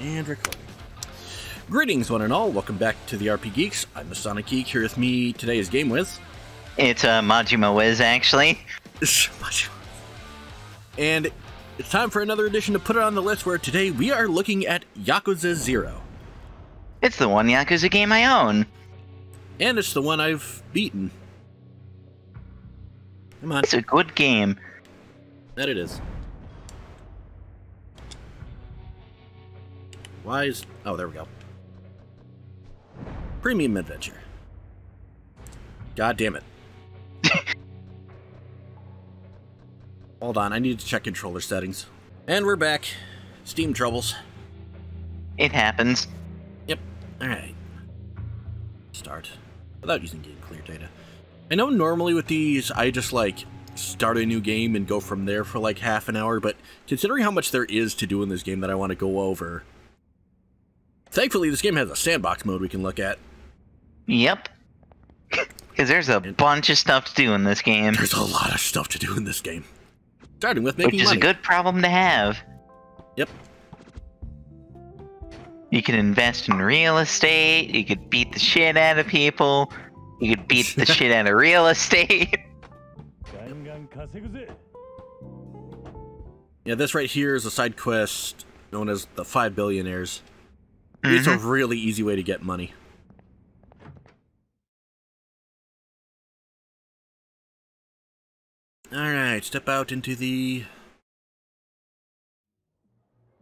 And recording. Greetings, one and all. Welcome back to the RP Geeks. I'm the Sonic Geek. Here with me today is Game Wiz. It's uh, Majima Wiz, actually. and it's time for another edition to put it on the list where today we are looking at Yakuza 0. It's the one Yakuza game I own. And it's the one I've beaten. Come on. It's a good game. That it is. Why is... Oh, there we go. Premium Adventure. God damn it. Hold on, I need to check controller settings. And we're back. Steam troubles. It happens. Yep. Alright. Start. Without using game clear data. I know normally with these, I just like start a new game and go from there for like half an hour, but considering how much there is to do in this game that I want to go over, thankfully this game has a sandbox mode we can look at. Yep. Because there's a bunch of stuff to do in this game. There's a lot of stuff to do in this game. Starting with making Which is money. a good problem to have. Yep. You can invest in real estate, you could beat the shit out of people, you could beat the shit out of real estate. Yeah, this right here is a side quest known as the Five Billionaires. Mm -hmm. It's a Mm-hmm. really easy way to get money. Alright, step out into the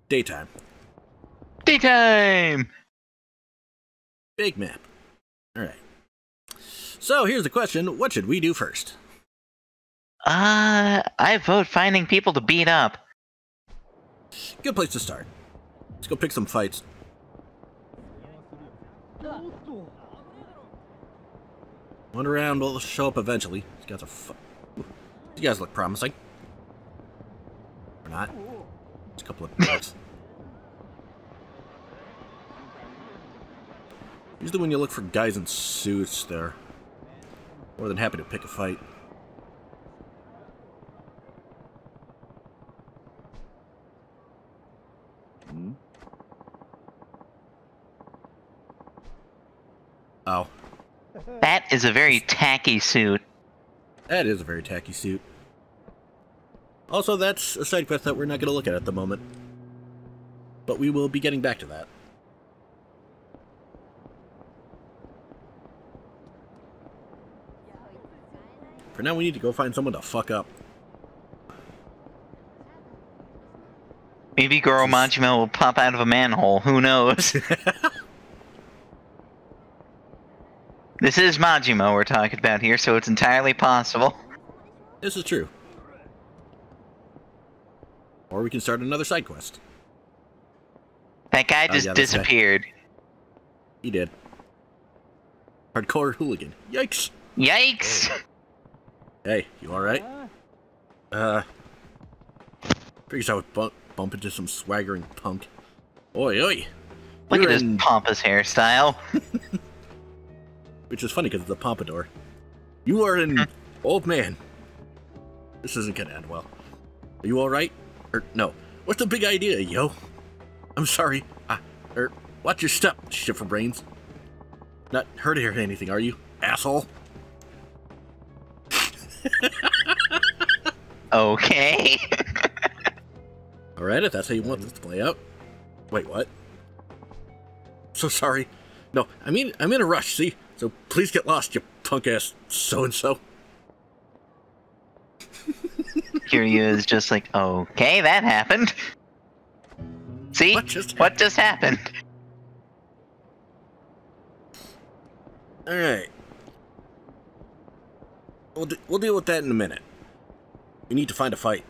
daytime. Daytime! Big map. Alright. So here's the question what should we do first? Uh, I vote finding people to beat up. Good place to start. Let's go pick some fights. One round will show up eventually. These guys are fu You guys look promising. Or not. It's a couple of bullets. Usually when you look for guys in suits, they're more than happy to pick a fight. Hmm? Oh. That is a very tacky suit. That is a very tacky suit. Also, that's a side quest that we're not going to look at at the moment. But we will be getting back to that. For now, we need to go find someone to fuck up. Maybe Goro Majima will pop out of a manhole, who knows? this is Majima we're talking about here, so it's entirely possible. This is true. Or we can start another side quest. That guy Oh, just yeah, this guy. disappeared. He did. Hardcore hooligan. Yikes! Yikes! Hey, you alright? Uh. Figures I would bump, bump into some swaggering punk. Oi, oi! Look You're at his in- pompous hairstyle. Which is funny because it's a pompadour. You are an old man. This isn't gonna end well. Are you alright? Or, no. What's the big idea, yo? I'm sorry. Ah, er, watch your step, shit for brains. Not hurt or anything, are you, asshole? Okay. Alright, if that's how you want this to play out. Wait, what? So sorry. No, I mean, I'm in a rush, see? So please get lost, you punk ass so and so. Kiryu is just like, okay, that happened. See? What just What just happened? Alright. We'll, we'll deal with that in a minute. We need to find a fight.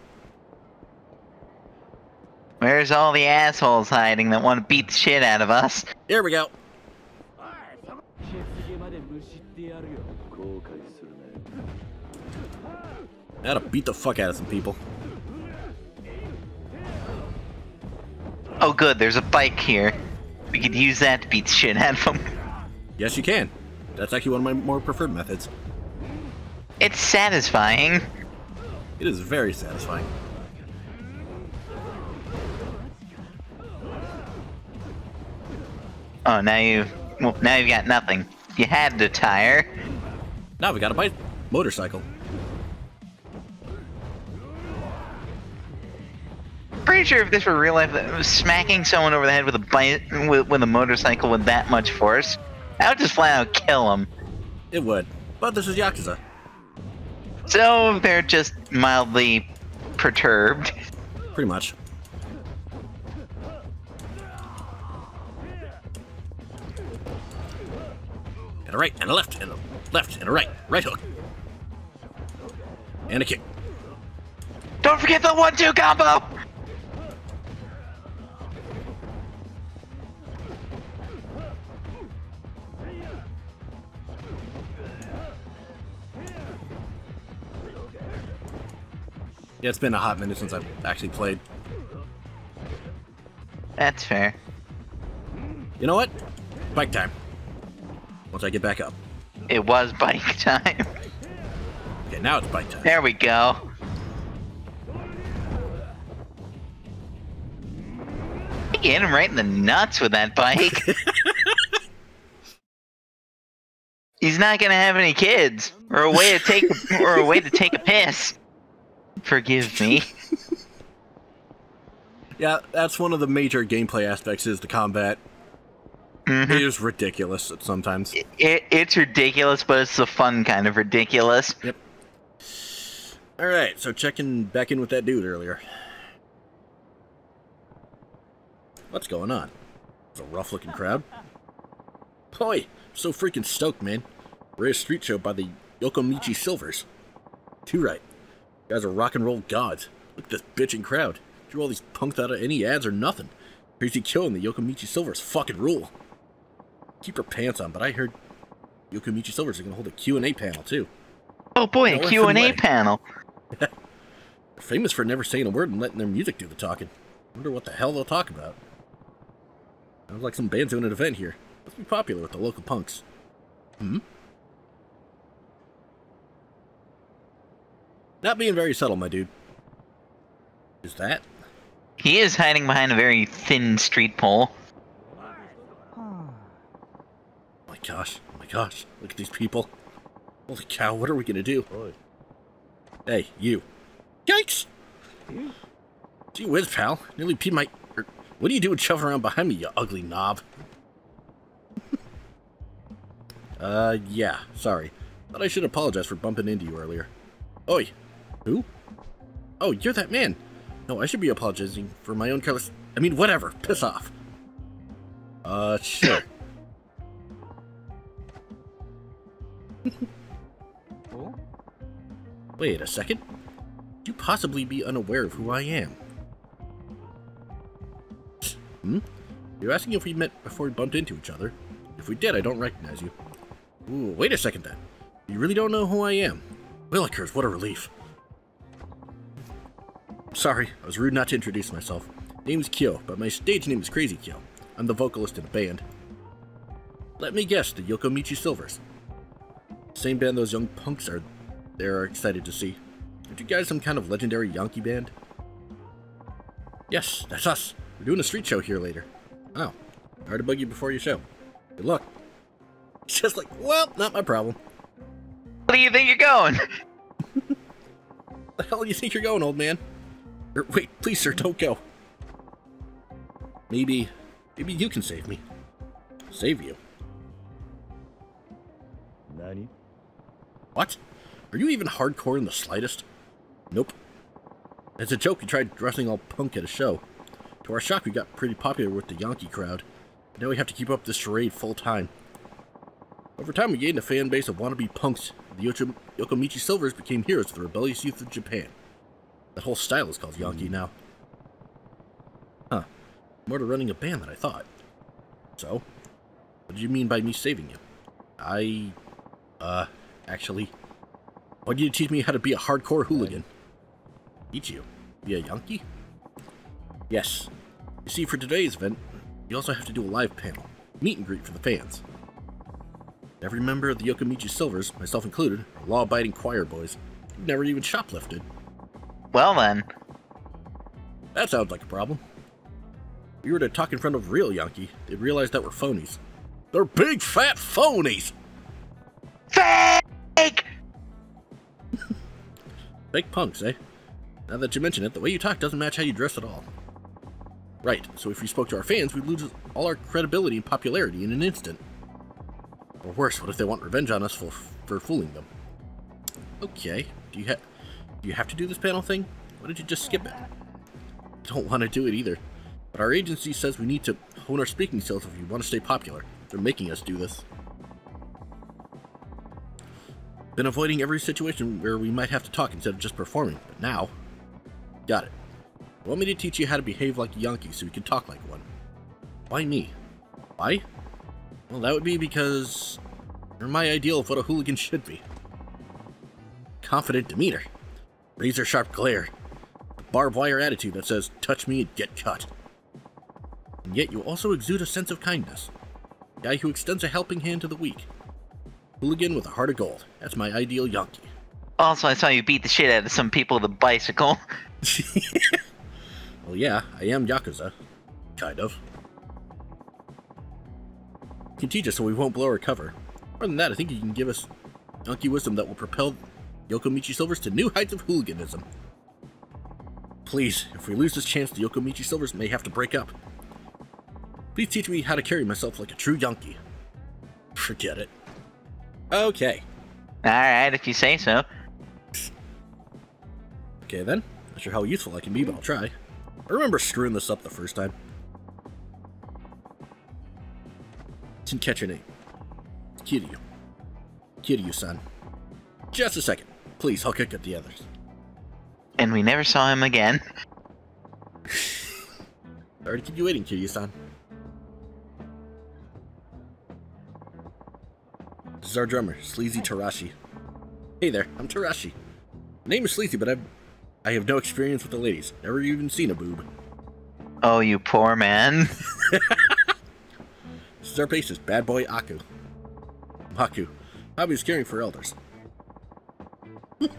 Where's all the assholes hiding that want to beat the shit out of us? Here we go. I gotta beat the fuck out of some people. Oh good, there's a bike here. We could use that to beat shit out of them. Yes, you can. That's actually one of my more preferred methods. It's satisfying. It is very satisfying. Oh, now you. Well, now you've got nothing. You had the tire. Now we got a bike motorcycle. Pretty sure if this were real life, smacking someone over the head with a bite with, with a motorcycle with that much force, I would just flat out kill them. It would. But this is Yakuza. So they're just mildly perturbed. Pretty much. And a right, and a left, and a left, and a right. Right hook. And a kick. Don't forget the one-two combo. Yeah, it's been a hot minute since I've actually played. That's fair. You know what? Bike time. Once I get back up. It was bike time. Okay, now it's bike time. There we go. You hit him right in the nuts with that bike. He's not gonna have any kids, or a way to take, or a way to take a piss. Forgive me. Yeah, that's one of the major gameplay aspects is the combat. Mhm. It is ridiculous sometimes. It, it's ridiculous, but it's the fun kind of ridiculous. Yep. Alright, so checking back in with that dude earlier. What's going on? It's a rough looking crowd. Boy, so freaking stoked, man. A street show by the Yokomichi Silvers. Too right. You guys are rock and roll gods. Look at this bitching crowd. Drew all these punks out of any ads or nothing. Crazy Kyo and the Yokomichi Silvers fucking rule. Keep her pants on, but I heard Yokomichi Silvers are gonna hold a Q&A panel too. Oh boy, No a Q&A panel. They're famous for never saying a word and letting their music do the talking. Wonder what the hell they'll talk about. Sounds like some band's doing an event here. Must be popular with the local punks. Hmm? Not being very subtle, my dude. Is that? He is hiding behind a very thin street pole. Oh my gosh. Oh my gosh. Look at these people. Holy cow, what are we gonna do? Hey, you. Yikes! Gee whiz, pal. Nearly peed my... er, what are you doing shoving around behind me, you ugly knob? uh, yeah. Sorry. Thought I should apologize for bumping into you earlier. Oi. Who? Oh, you're that man. No, I should be apologizing for my own careless... I mean, whatever. Piss off. Uh, sure. Wait a second. Could you possibly be unaware of who I am? Hmm? You're asking if we met before we bumped into each other? If we did, I don't recognize you. Ooh, wait a second then. You really don't know who I am? Willikers, what a relief. Sorry, I was rude not to introduce myself. Name's Kyo, but my stage name is Crazy Kyo. I'm the vocalist in a band. Let me guess, the Yokomichi Silvers. Same band those young punks are they're excited to see. Aren't you guys some kind of legendary Yankee band? Yes, that's us. We're doing a street show here later. Oh, hard to bug you before your show. Good luck. It's just like, well, not my problem. Where do you think you're going? The hell do you think you're going, old man? Wait, please, sir, don't go. Maybe, maybe you can save me. Save you? Nani? What? Are you even hardcore in the slightest? Nope. As a joke, we tried dressing all punk at a show. To our shock, we got pretty popular with the Yankee crowd. Now we have to keep up this charade full time. Over time, we gained a fan base of wannabe punks. The Yocho- Yokomichi Silvers became heroes of the rebellious youth of Japan. That whole style is called Yankee now. Huh. More to running a band than I thought. So, what did you mean by me saving you? I, uh, actually, why did you teach me how to be a hardcore hooligan? Teach you? Be a Yankee? Yes. You see, for today's event, you also have to do a live panel, meet and greet for the fans. Every member of the Yokomichi Silvers, myself included, are law-abiding choir boys. We've never even shoplifted. Well then, That sounds like a problem. we were to talk in front of real Yankee, they'd realize that we're phonies. They're big fat phonies! Fake! Fake punks, eh? Now that you mention it, the way you talk doesn't match how you dress at all. Right, so if we spoke to our fans, we'd lose all our credibility and popularity in an instant. Or worse, what if they want revenge on us for, for fooling them? Okay, do you, ha- do you have to do this panel thing? Why did you just skip it? Don't want to do it either. But our agency says we need to hone our speaking skills if we want to stay popular. They're making us do this. Been avoiding every situation where we might have to talk instead of just performing, but now... Got it. Want me to teach you how to behave like a Yankee so you can talk like one? Why me? Why? Well, that would be because you're my ideal of what a hooligan should be. Confident demeanor, razor sharp glare, barbed wire attitude that says, touch me and get cut. And yet you also exude a sense of kindness. Guy who extends a helping hand to the weak. Hooligan with a heart of gold. That's my ideal Yankee. Also, I saw you beat the shit out of some people with a bicycle. Well, yeah, I am Yakuza. Kind of. You can teach us so we won't blow our cover. More than that, I think you can give us Yankee wisdom that will propel Yokomichi Silvers to new heights of hooliganism. Please, if we lose this chance, the Yokomichi Silvers may have to break up. Please teach me how to carry myself like a true Yankee. Forget it. Okay. Alright, if you say so. Okay then. Not sure how useful I can be, but I'll try. I remember screwing this up the first time. Didn't catch your name. Kiryu. Kiryu-san. Just a second. Please, I'll kick up the others. And we never saw him again. Sorry to keep you waiting, Kiryu-san. This is our drummer, Sleazy Tarashi. Hey there, I'm Tarashi. My name is Sleazy, but I've, I have no experience with the ladies. Never even seen a boob. Oh, you poor man. This is our bassist, Bad Boy Aku. Maku. Hobby is caring for elders. This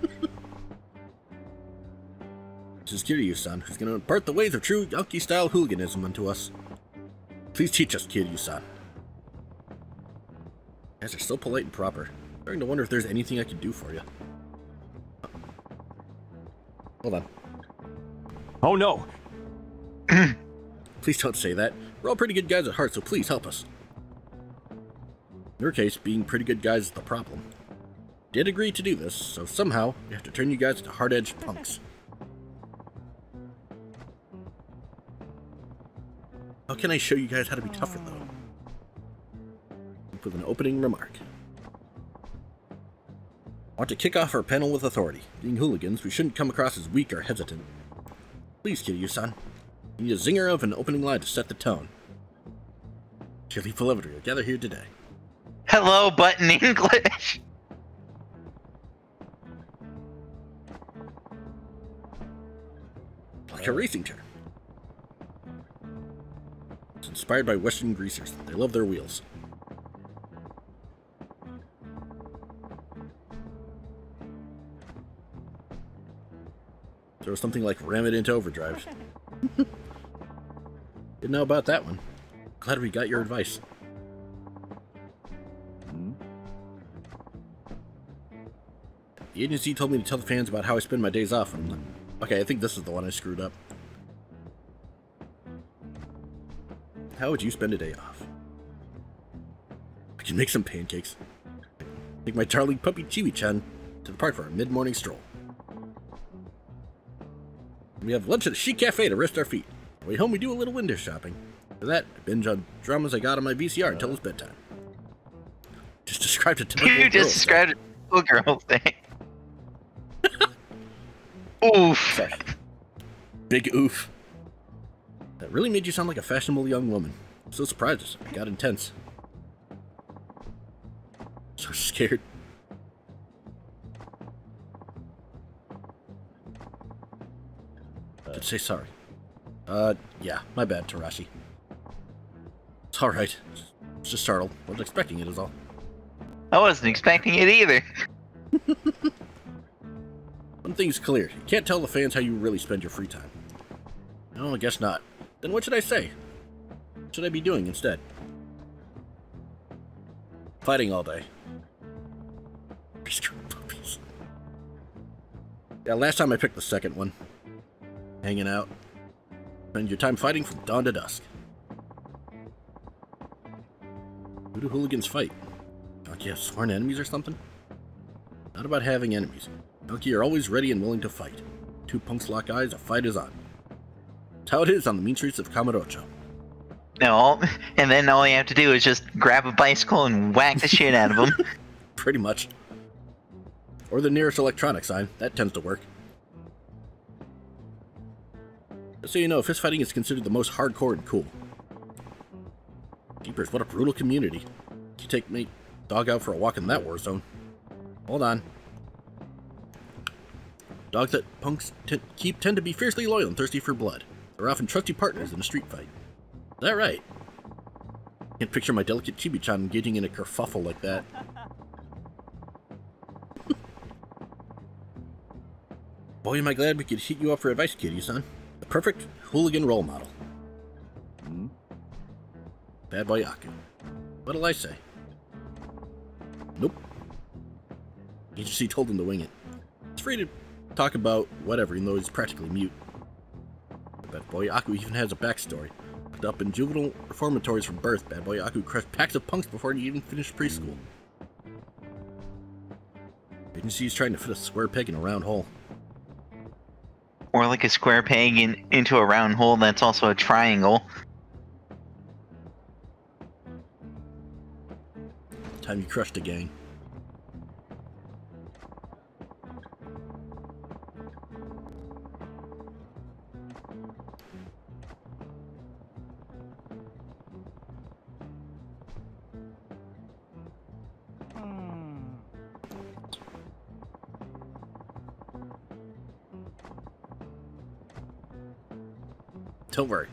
is Kiryu-san, who's going to impart the ways of true Yankee-style hooliganism unto us. Please teach us, Kiryu-san. You guys are so polite and proper. I'm starting to wonder if there's anything I can do for you. Hold on. Oh no! Please don't say that. We're all pretty good guys at heart, so please help us. In your case, being pretty good guys is the problem. Did agree to do this, so somehow we have to turn you guys into hard-edged punks. How can I show you guys how to be tougher, though? With an opening remark. Want to kick off our panel with authority. Being hooligans, we shouldn't come across as weak or hesitant. Please, Kiryu-san. We need a zinger of an opening line to set the tone. Chili Philevity gather here today. Hello, button English. A racing chair. It's inspired by Western greasers. They love their wheels. There was something like ram it into overdrive. Didn't know about that one. Glad we got your advice. The agency told me to tell the fans about how I spend my days off. And okay, I think this is the one I screwed up. How would you spend a day off? I can make some pancakes. Take my darling puppy Chibi-chan to the park for a mid-morning stroll. We have lunch at the Chic Cafe to rest our feet. On the way home, we do a little window shopping. For that, I binge on dramas I got on my VCR until it's bedtime. Just described a typical You girl just described it to a girl thing. Oof. Sorry. Big oof. That really made you sound like a fashionable young woman. I'm so surprised. I got intense. So scared. Could say sorry. Uh, yeah, my bad, Tarashi. It's alright. Just, just startled. Wasn't expecting it is all. I wasn't expecting it either. One thing's clear. You can't tell the fans how you really spend your free time. No, I guess not. Then what should I say? What should I be doing instead? Fighting all day. Puppies. Yeah, last time I picked the second one. Hanging out. Spend your time fighting from dawn to dusk. Who do hooligans fight? You have sworn enemies or something? Not about having enemies. Donkey are always ready and willing to fight. Two punks lock eyes, a fight is on. That's how it is on the mean streets of Kamurocho. No, and then all you have to do is just grab a bicycle and whack the shit out of them. Pretty much. Or the nearest electronic sign. That tends to work. Just so you know, fist fighting is considered the most hardcore and cool. Jeepers, what a brutal community. You take me dog out for a walk in that war zone. Hold on. Dogs that punks t- keep tend to be fiercely loyal and thirsty for blood. They're often trusty partners in a street fight. Is that right? Can't picture my delicate chibi-chan engaging in a kerfuffle like that. Boy, am I glad we could hit you up for advice, Kiryu-san. The perfect hooligan role model. Hmm? Bad boy Aku. What'll I say? Nope. Agency told him to wing it. He's free to talk about whatever, even though he's practically mute. Bad boy Aku even has a backstory. Locked up in juvenile reformatories from birth, Bad boy Aku crushed packs of punks before he even finished preschool. Agency is trying to fit a square peg in a round hole. or like a square peg in, into a round hole that's also a triangle. Time you crushed a gang. Don't worry.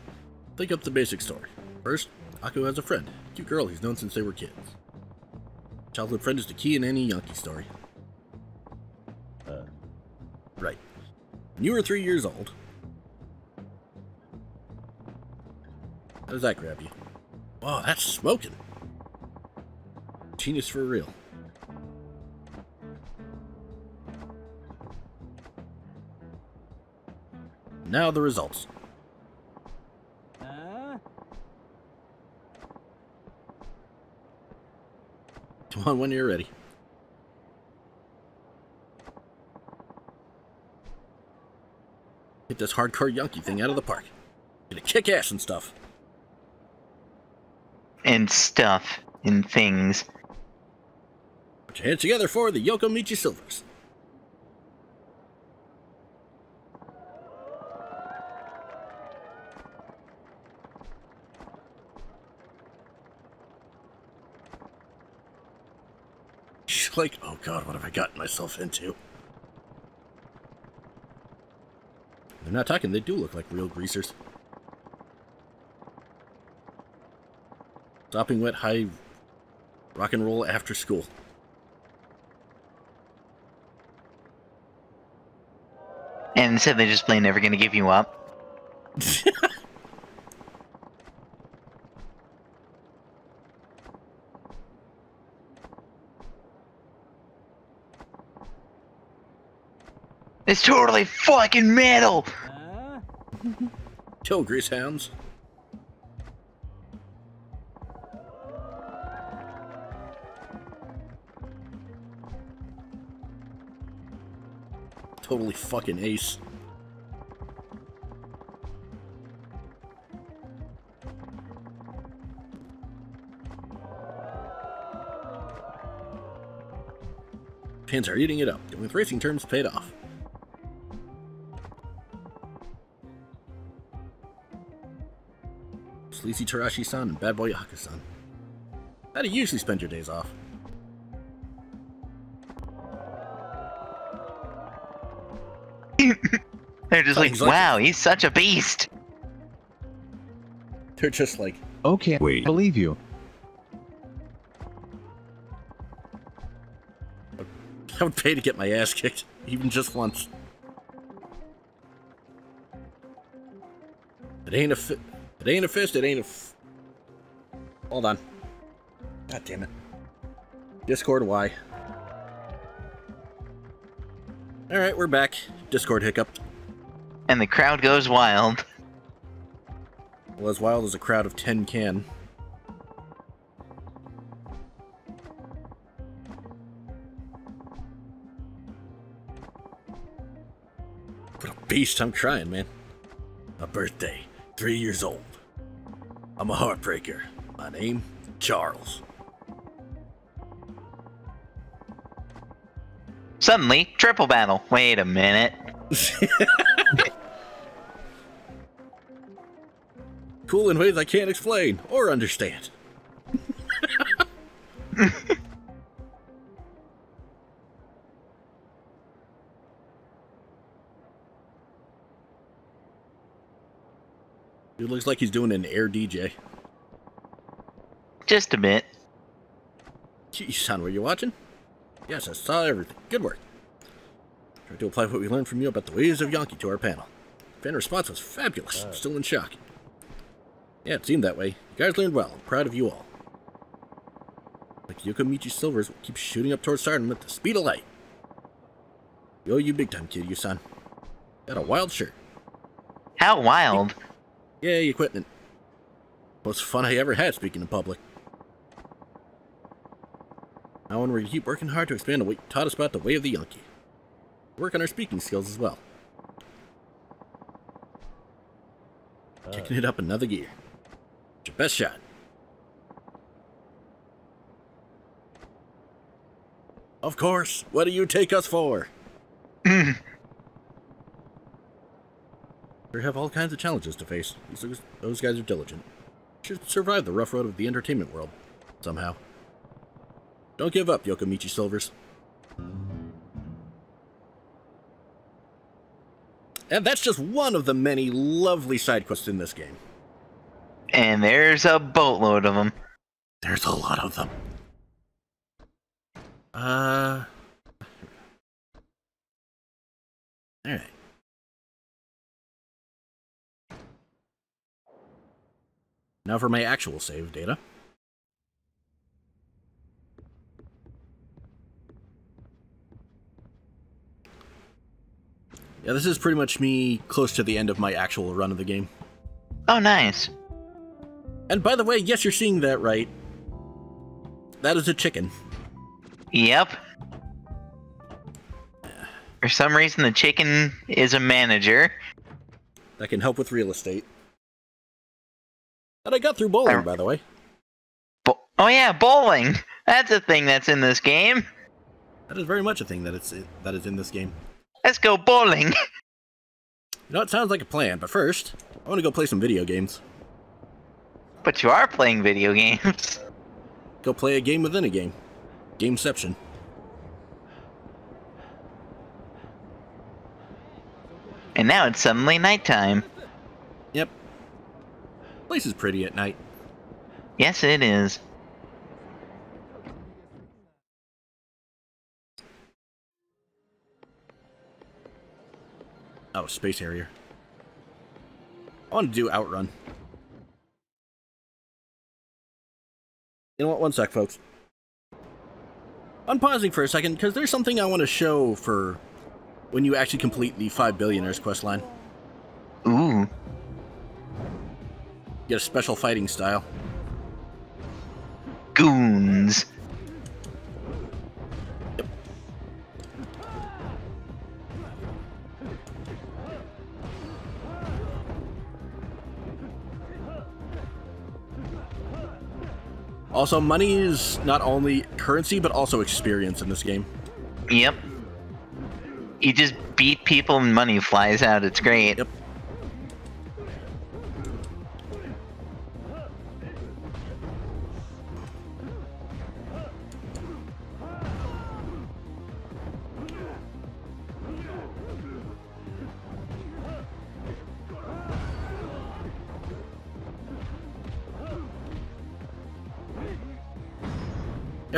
Think up the basic story. First, Aku has a friend, a cute girl he's known since they were kids. Childhood friend is the key in any Yankee story. Uh, Right. When you were three years old. How does that grab you? Wow, that's smoking. Genius for real. Now the results. Come on when you're ready. Get this hardcore Yankee thing out of the park. Get a kick ass and stuff. And stuff and things. Put your hands together for the Yokomichi Silvers. Like, oh god, what have I gotten myself into? They're not talking, they do look like real greasers. Stopping wet high rock and roll after school. And said they're just plain never gonna give you up. It's totally fucking metal! Kill grease hounds. Totally fucking ace. Fans are eating it up. Going with racing terms paid off. Sleazy Tarashi-san and Bad Boy Yaku-san. How do you usually spend your days off? They're just Oh, like, he's like- wow, he's such a beast! They're just like, Okay, Wait. I believe you. I would pay to get my ass kicked, even just once. It ain't a fi- it ain't a fist, it ain't a f- Hold on. God damn it. Discord, why? Alright, we're back. Discord hiccup. And the crowd goes wild. Well, as wild as a crowd of 10 can. What a beast, I'm crying, man. A birthday, three years old. I'm a heartbreaker. My name, Charles. Suddenly, triple battle. Wait a minute. cool in ways I can't explain or understand. Looks like he's doing an air DJ. Just a bit. Gee, son, were you watching? Yes, I saw everything. Good work. Tried to apply what we learned from you about the ways of Yankee to our panel. Fan response was fabulous. Still in shock. Yeah, it seemed that way. You guys learned well. I'm proud of you all. Like Yokomichi Silvers keeps shooting up towards stardom at the speed of light. Yo, you big time kid, you son. Got a wild shirt. How wild. Yay, equipment. Most fun I ever had speaking in public. Now when we keep working hard to expand on what you taught us about the way of the Yankee. Work on our speaking skills as well. Kicking it up another gear. It's your best shot. Of course. What do you take us for? we have all kinds of challenges to face. Those guys are diligent. Should survive the rough road of the entertainment world. Somehow. Don't give up, Yokomichi Silvers. And that's just one of the many lovely side quests in this game. And there's a boatload of them. There's a lot of them. Uh. Alright. Now for my actual save data. Yeah, this is pretty much me close to the end of my actual run of the game. Oh, nice. And by the way, yes, you're seeing that right. That is a chicken. Yep. For some reason, the chicken is a manager. That can help with real estate. And I got through bowling, by the way. Bo- oh yeah, bowling. That's a thing that's in this game. That is very much a thing that it's that is in this game. Let's go bowling. You know, it sounds like a plan, but first, I want to go play some video games. But you are playing video games. Go play a game within a game. Gameception. And now it's suddenly nighttime. Place is pretty at night. Yes, it is. Oh, Space Harrier. I want to do Outrun. You know what? One sec, folks. I'm pausing for a second because there's something I want to show for when you actually complete the Five Billionaires quest line. Get a special fighting style. Goons. Also, money is not only currency, but also experience in this game. Yep. You just beat people and money flies out. It's great. Yep.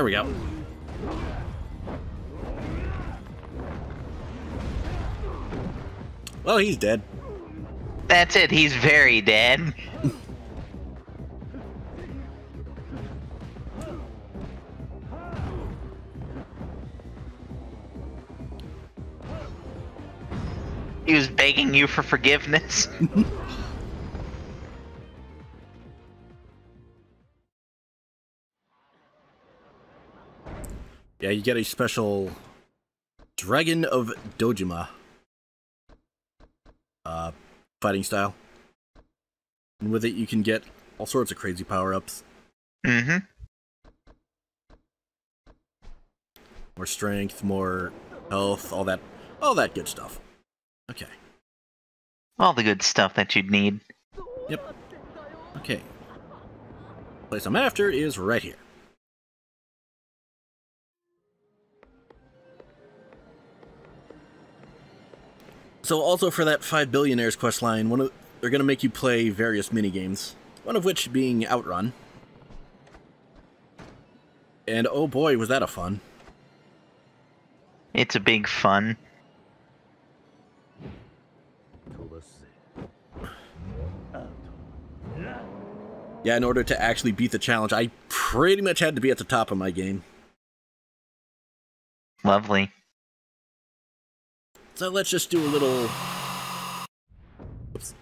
we go. Well, he's dead. That's it. He's very dead. he was begging you for forgiveness. Yeah, you get a special Dragon of Dojima uh, fighting style. And with it, you can get all sorts of crazy power ups. Mm-hmm. More strength, more health, all that, all that good stuff. Okay. All the good stuff that you'd need. Yep. Okay. Place I'm after is right here. So also for that five billionaires quest line, one of they're gonna make you play various mini games. One of which being Outrun. And oh boy, was that a fun. It's a big fun. Yeah, in order to actually beat the challenge, I pretty much had to be at the top of my game. Lovely. So let's just do a little. Oops.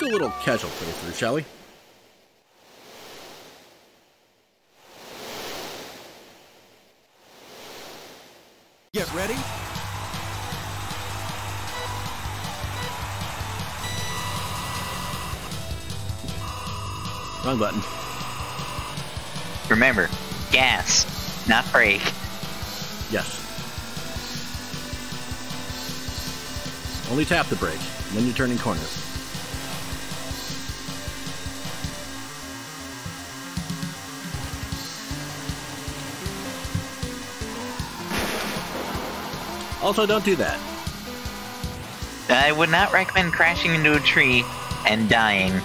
Do a little casual playthrough, shall we? Get ready. Wrong button. Remember, gas, not brake. Yes. Only tap the brake when you're turning corners. Also, don't do that. I would not recommend crashing into a tree and dying.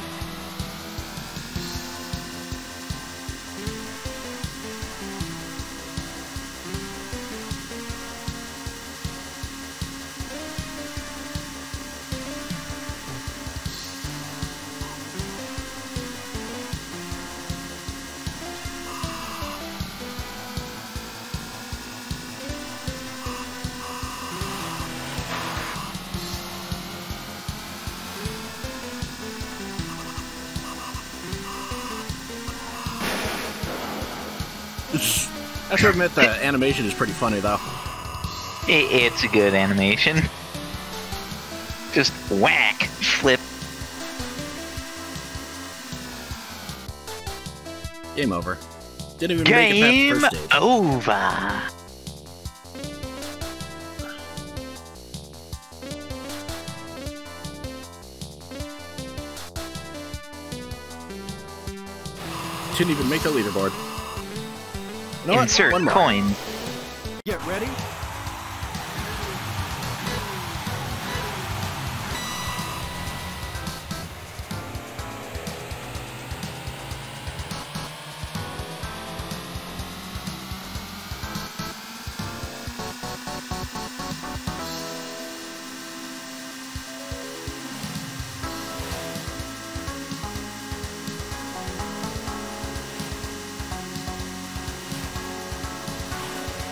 To admit the animation is pretty funny though. I- it's a good animation. Just whack, flip. Game over. Didn't even make it past the first stage. over. Didn't even make the leaderboard. You know what? Insert coin. Get ready.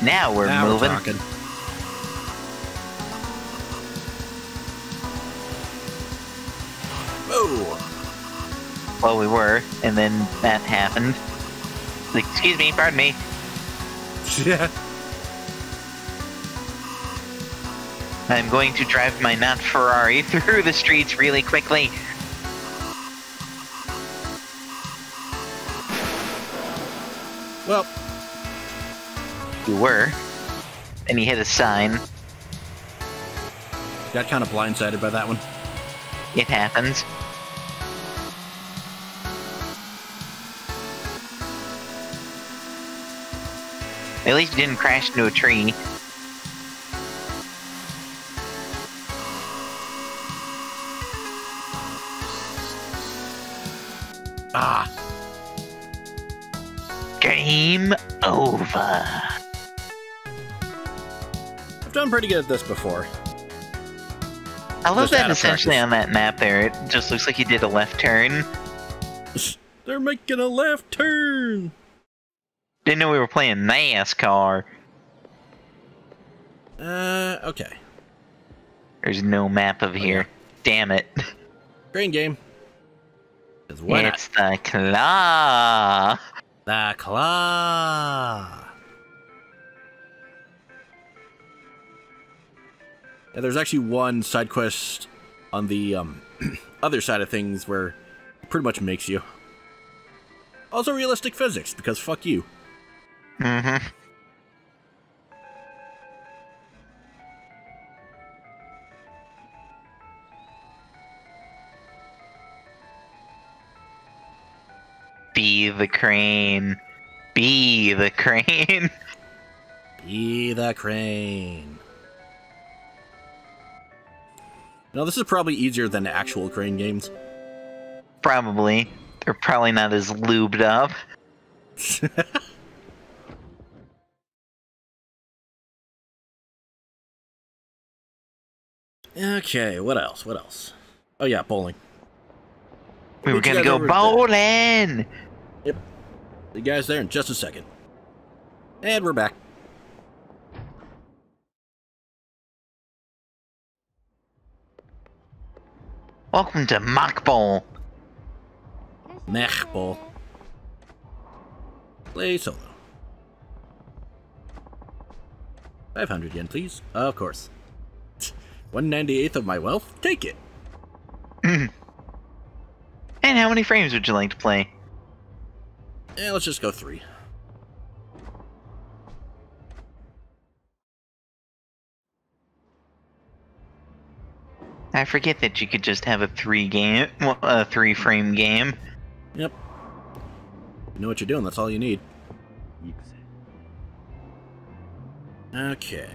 Now we're Now moving. We're. Whoa! well, we were, and then that happened. Like, excuse me, pardon me. Yeah. I'm going to drive my not Ferrari through the streets really quickly. You were. And he hit a sign. got kind of blindsided by that one. It happens. At least you didn't crash into a tree. Done pretty good at this before. I love Just that essentially practice. on that map there, it just looks like you did a left turn. They're making a left turn. Didn't know we were playing NASCAR. Uh, okay. There's no map of here. Damn it. Crane game. why not? it's the claw. The claw. Yeah, there's actually one side quest on the um, other side of things where it pretty much makes you. Also, realistic physics because fuck you. Mm-hmm. Be the crane. Be the crane. Be the crane. No, this is probably easier than actual crane games. Probably. They're probably not as lubed up. okay, what else? What else? Oh yeah, bowling. We were gonna go bowling! Yep. You guys there in just a second. And we're back. Welcome to. Mach Bowl. Play solo. 500 yen, please. Of course. 198th of my wealth? Take it. And how many frames would you like to play? Yeah, let's just go three. I forget that you could just have a three game, a three frame game. Yep. You know what you're doing. That's all you need. Okay.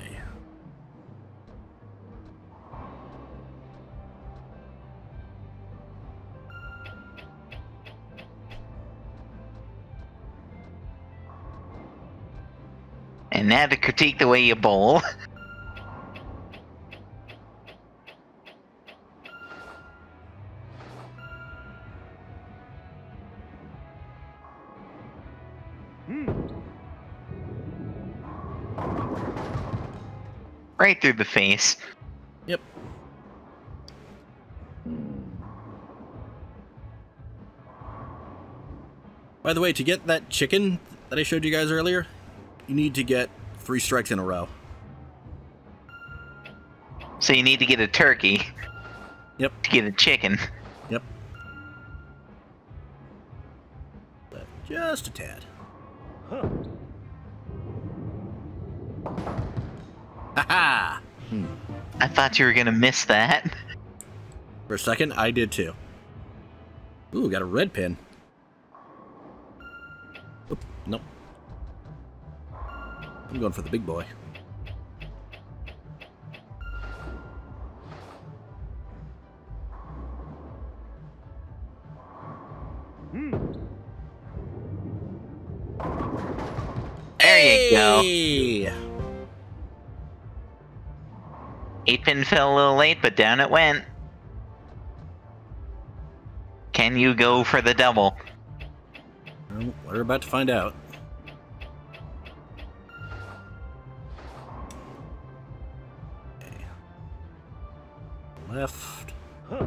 And now to critique the way you bowl. right through the face. Yep. By the way, to get that chicken that I showed you guys earlier, you need to get three strikes in a row. So you need to get a turkey Yep. to get a chicken. Yep. But just a tad. Haha! I thought you were gonna miss that. For a second, I did too. Ooh, got a red pin. Oop, nope. I'm going for the big boy. Pin fell a little late, but down it went. Can you go for the double? Well, we're about to find out. Okay. Left. A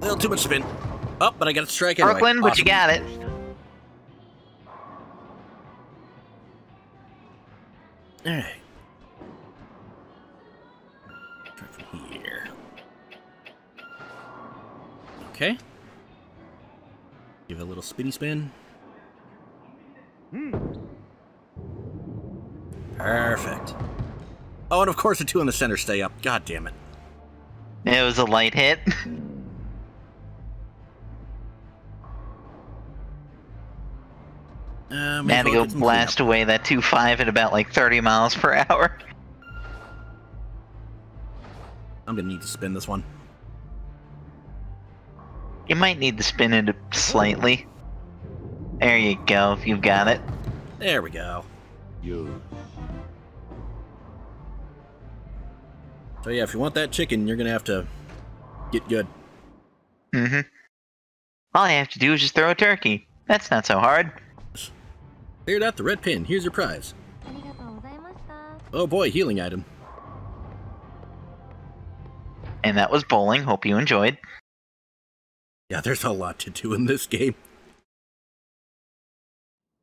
little too much spin. Oh, but I got a strike anyway. Brooklyn, but you got it. Alright. Okay. Give it a little spinny spin. Perfect. Oh, and of course the two in the center stay up. God damn it. It was a light hit. Uh, may Man as to go blast away that 2.5 at about like 30 miles per hour. I'm gonna need to spin this one. You might need to spin it slightly. There you go, if you've got it. There we go. You. So yeah, if you want that chicken, you're gonna have to get good. Mm-hmm. All you have to do is just throw a turkey. That's not so hard. Cleared out the red pin. Here's your prize. Oh boy, healing item. And that was bowling. Hope you enjoyed. Yeah, there's a lot to do in this game.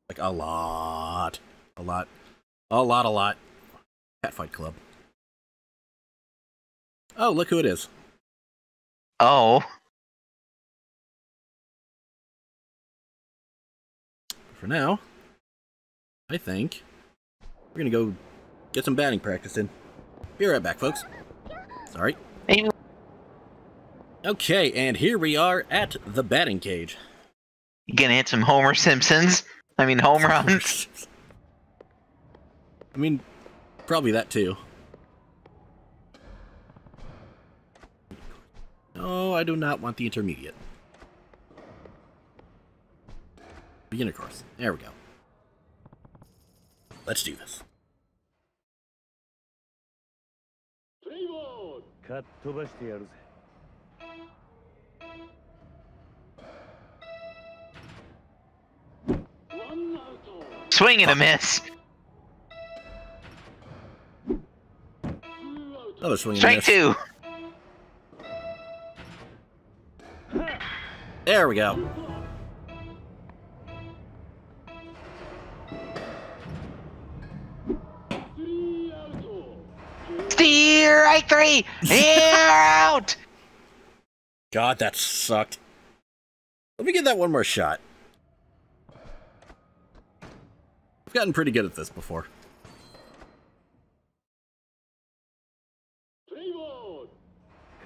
Like a lot. A lot. A lot, a lot. Catfight Club. Oh, look who it is. Oh, For now, I think we're gonna go get some batting practice in. Be right back, folks. Sorry. Maybe Okay, and here we are at the batting cage. you gonna hit some Homer Simpsons. I mean, home runs. I mean, probably that too. No, I do not want the intermediate. Beginner course. There we go. Let's do this. Cut かっ Swing and a miss. Another swing and a Strike miss. two. There we go. Steer right three. You're out. God, that sucked. Let me give that one more shot. I've gotten pretty good at this before.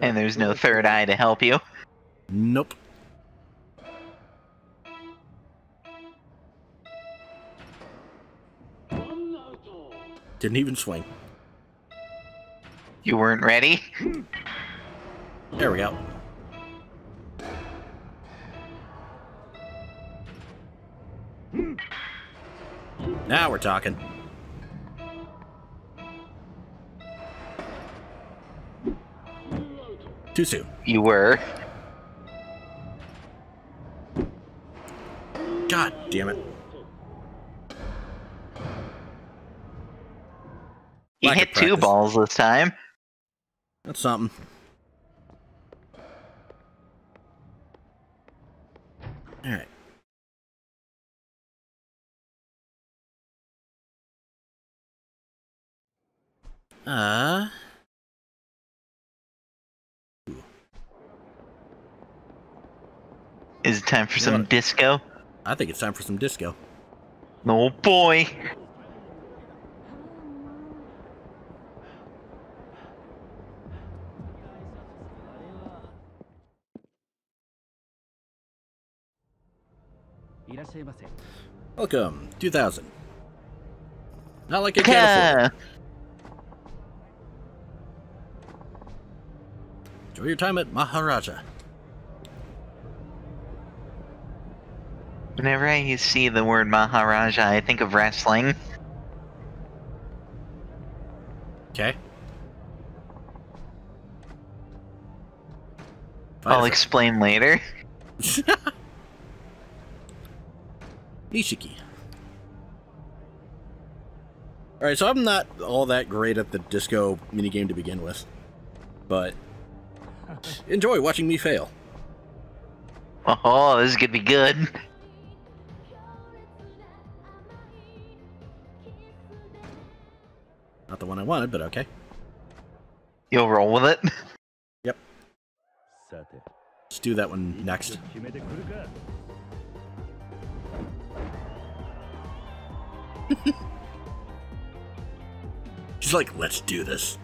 And there's no third eye to help you. Nope. Didn't even swing. You weren't ready. There we go. Now we're talking. Too soon. You were. God damn it. You Lack hit two balls this time. That's something. Alright. Uh. Is it time for You some disco? I think it's time for some disco. Oh boy. Welcome, 2000. Not like can't. Yeah. Enjoy your time at Maharaja. Whenever I see the word Maharaja, I think of wrestling. Okay. I'll explain later. Nishiki. Alright, so I'm not all that great at the disco minigame to begin with. But Enjoy watching me fail. Oh, this is gonna be good. Not the one I wanted, but okay. You'll roll with it? Yep. Let's do that one next. She's like, let's do this.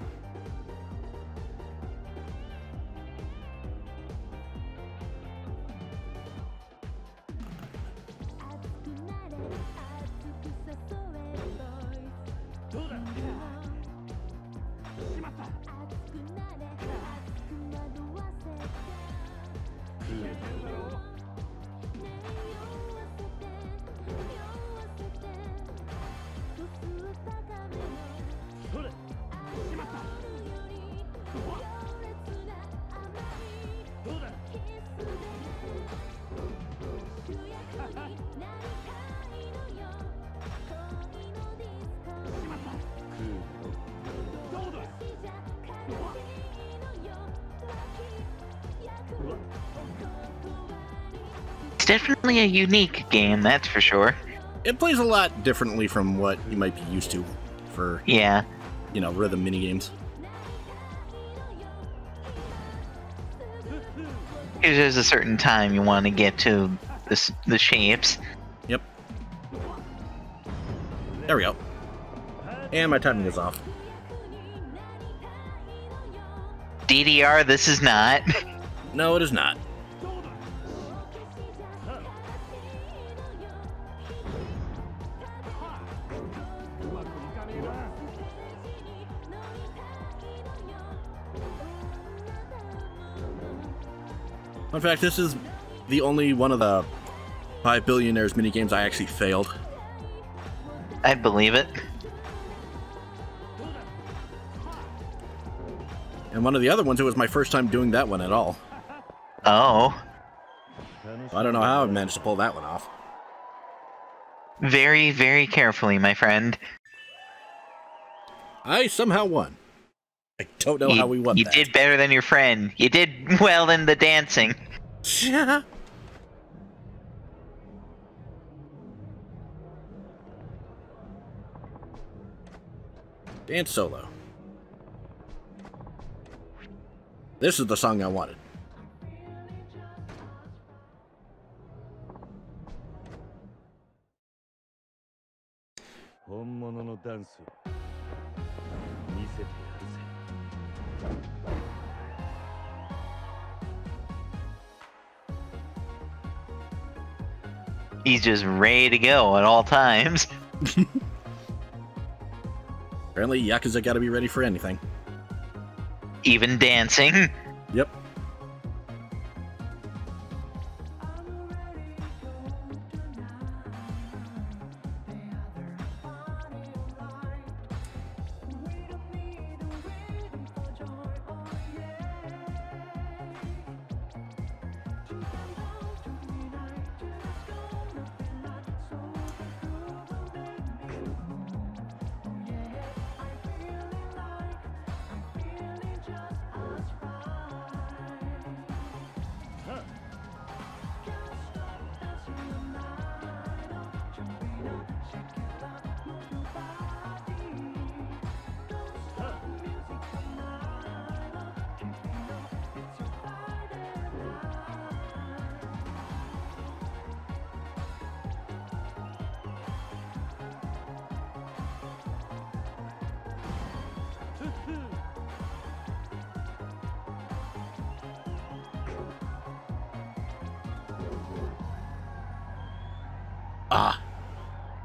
Definitely a unique game, that's for sure. It plays a lot differently from what you might be used to for, Yeah. you know, rhythm minigames. Because there's a certain time you want to get to the, the shapes. Yep. There we go. And my timing is off. DDR, this is not. No, it is not. Fun fact, this is the only one of the five billionaires mini games I actually failed. I believe it. And one of the other ones, it was my first time doing that one at all. Oh. I don't know how I managed to pull that one off. Very, very carefully, my friend. I somehow won. I don't know you how we won you that. did better than your friend. You did well in the dancing. Yeah. Dance solo. This is the song I wanted. 本物のダンスを見せてやるぜ He's just ready to go at all times. Apparently, Yakuza gotta be ready for anything. Even dancing. Yep.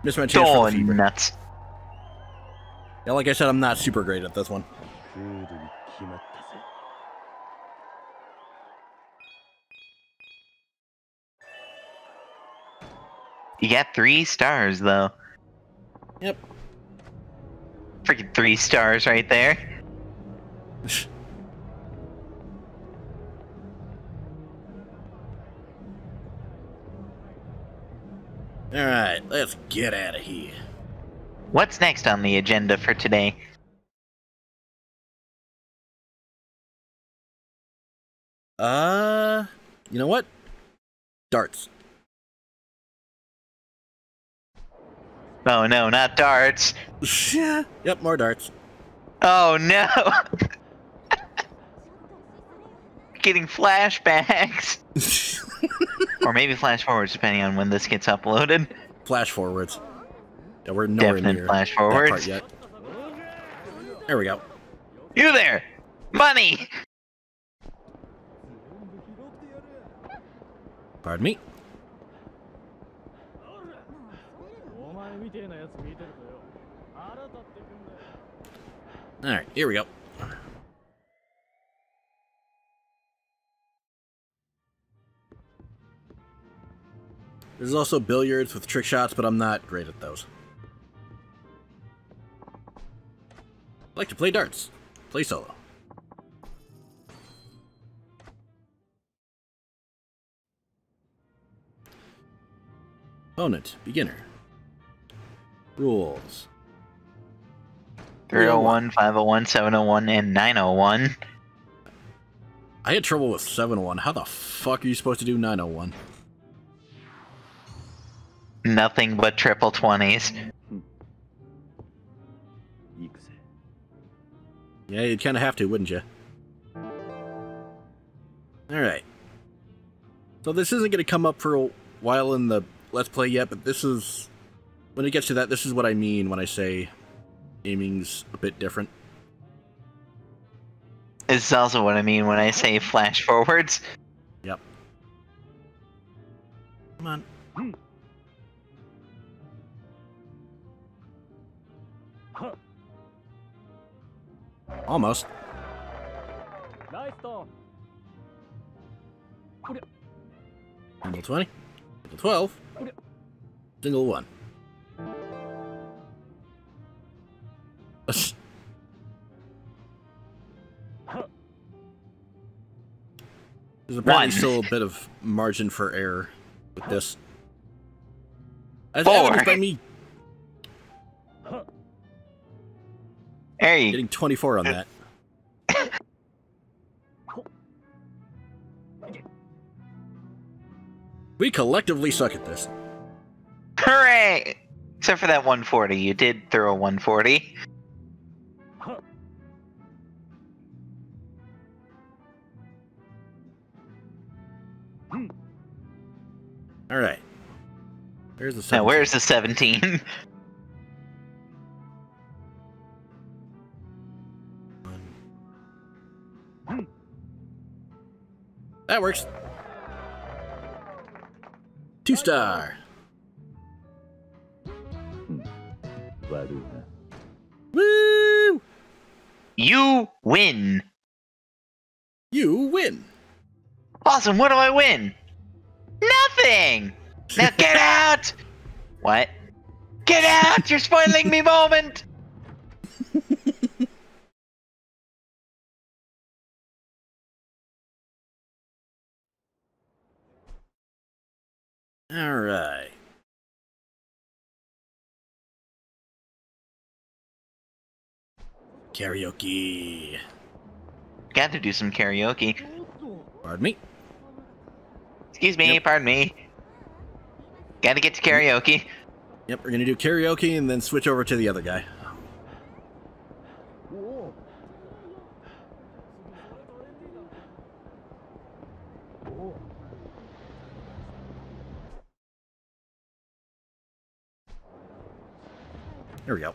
Missed my chance Donuts. for the. Nuts. Yeah, like I said, I'm not super great at this one. You got three stars, though. Yep. Freaking three stars right there. Alright, let's get out of here. What's next on the agenda for today? Uh, you know what? Darts. Oh no, not darts. Yeah. Yep, more darts. Oh no! getting flashbacks. or maybe flash forwards, depending on when this gets uploaded. Flash forwards. Yeah, we're nowhere Definite near flash forwards. yet. There we go. You there! Money! Pardon me. Alright, here we go. There's also billiards with trick shots, but I'm not great at those. I like to play darts. Play solo. Opponent, beginner. Rules. 301, 501, 701, and 901. I had trouble with 701. How the fuck are you supposed to do 901? nothing but triple 20s. Yeah, you'd kind of have to, wouldn't you? Alright. So this isn't going to come up for a while in the Let's Play yet, but this is... When it gets to that, this is what I mean when I say aiming's a bit different. It's also what I mean when I say flash forwards. Yep. Come on. Almost. Nice. Single 20. Single 12. Single 1. There's apparently still a bit of margin for error with this. As Four. by me Getting 24 on uh, that. we collectively suck at this. Hooray! Except for that 140. You did throw a 140. Alright. There's the Now, where's the 17? That works. Two star. Woo! You win. You win. Awesome. What do I win? Nothing. Now get out. What? Get out! You're spoiling me moment. Alright. Karaoke. Got to do some karaoke. Pardon me. Excuse me, Yep. pardon me. Gotta get to karaoke. Yep, we're gonna do karaoke and then switch over to the other guy. There we go.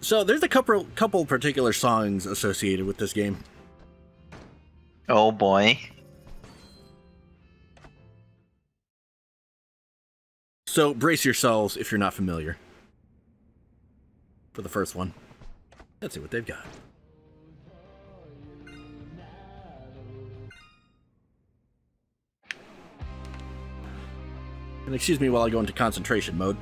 So there's a couple couple particular songs associated with this game. Oh boy. So brace yourselves if you're not familiar. For the first one. Let's see what they've got. And excuse me while I go into concentration mode.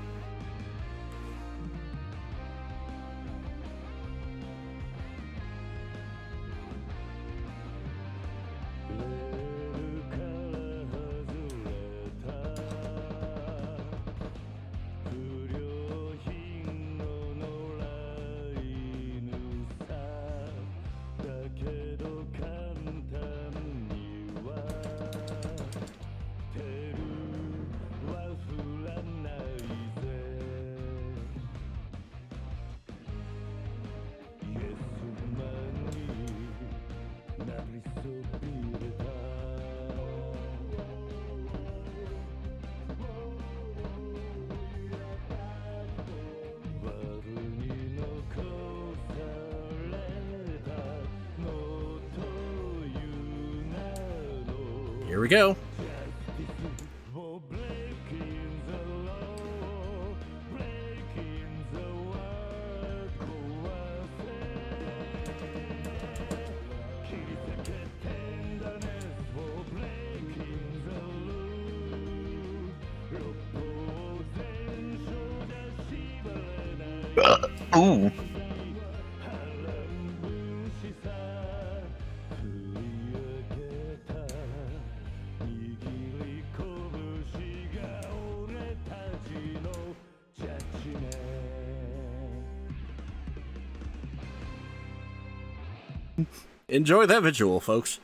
Enjoy that visual, folks.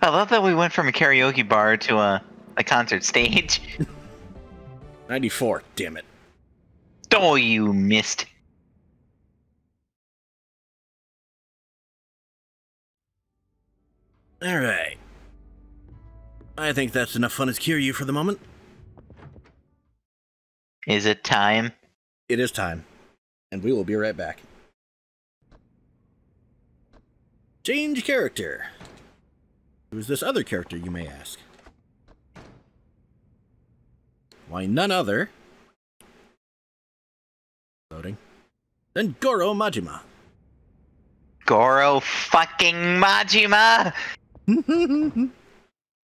I love that we went from a karaoke bar to a, a concert stage. 94, damn it. Oh, you missed. Alright. I think that's enough fun as you for the moment. Is it time? It is time. And we will be right back. Character. Who's this other character, you may ask? Why, none other. Loading. Than Goro Majima. Goro fucking Majima!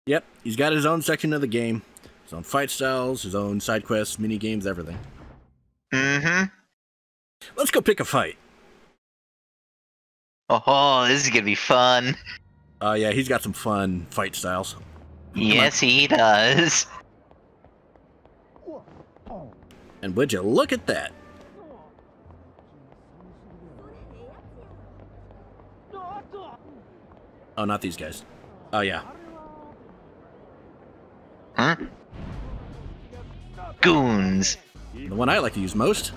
yep, he's got his own section of the game. His own fight styles, his own side quests, mini games, everything. Mm-hmm. Let's go pick a fight. Oh, this is gonna be fun. Oh, uh, yeah, he's got some fun fight styles. Yes, he does. And would you look at that? Oh, not these guys. Oh, yeah. Huh? Goons. The one I like to use most.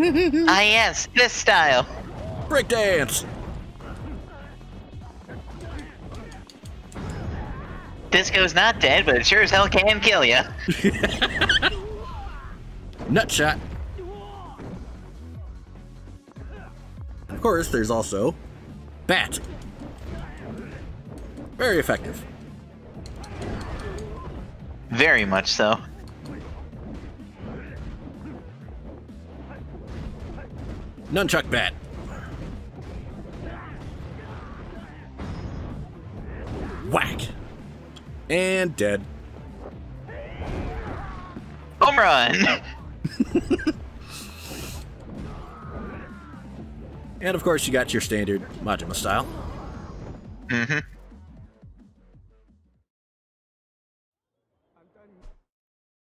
ah, yes, this style. Breakdance! Disco's not dead, but it sure as hell can kill you. Nutshot. Of course, there's also Bat. Very effective. Very much so. Nunchuck Bat. Whack. And dead. Home run! and of course, you got your standard Majima style. Mm-hmm.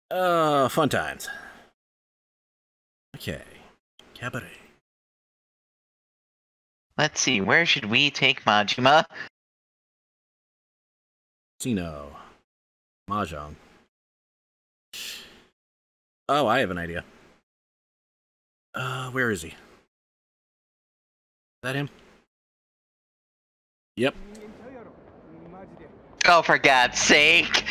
Uh, fun times. Okay. Cabaret. Let's see, where should we take Majima? Sino. Mahjong. Oh, I have an idea. Uh, where is he? Is that him? Yep. Oh, for God's sake!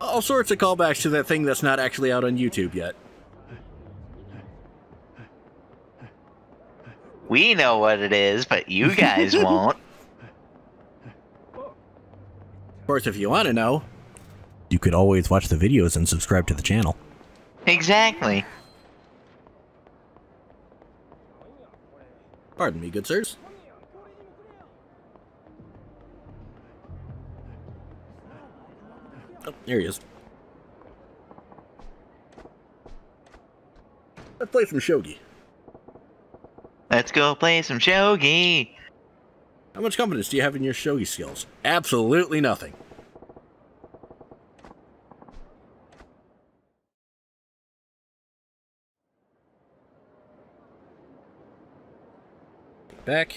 All sorts of callbacks to that thing that's not actually out on YouTube yet. We know what it is, but you guys won't. Of course, if you want to know, you could always watch the videos and subscribe to the channel. Exactly. Pardon me, good sirs. Oh, there he is. Let's play some shogi. Let's go play some shogi. How much confidence do you have in your shogi skills? Absolutely nothing. Back.